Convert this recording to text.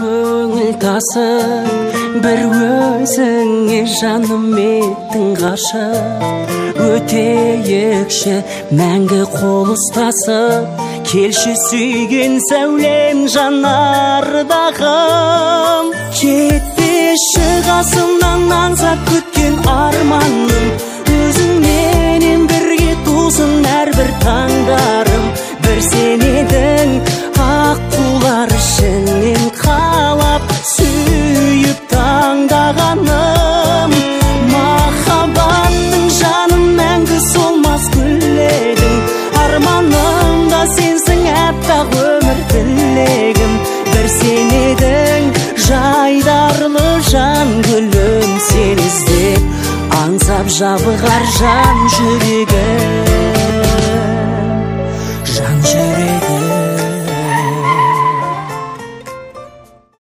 көңіл тасып бір өзіңе жаным еттің ғашық. Өтейікші мәңгі қол ұстасып келші сүйген сәулем жанардағым кетпеші қасымнан аңсап күткен арманым. Өзіңменен бірге тусын әрбір таңдарым жабығар жан жүрегім.